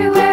everywhere.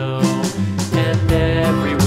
and every.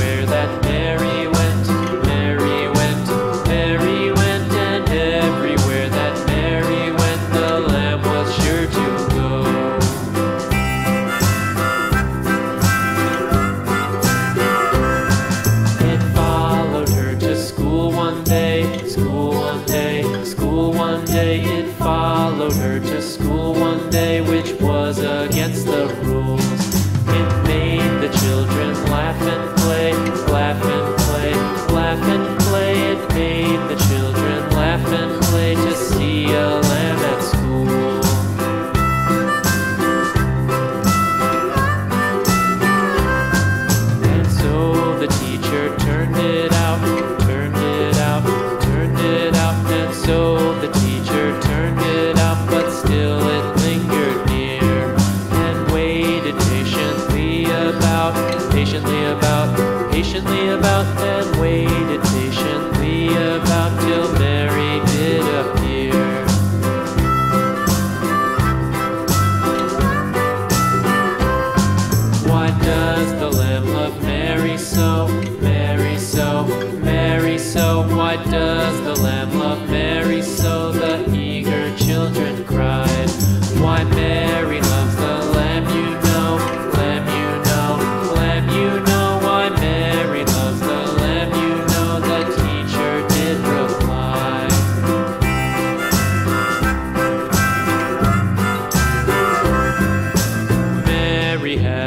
patiently about, patiently about and wait.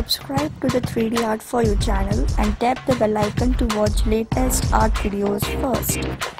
Subscribe to the 3D Art for You channel and tap the bell icon to watch latest art videos first.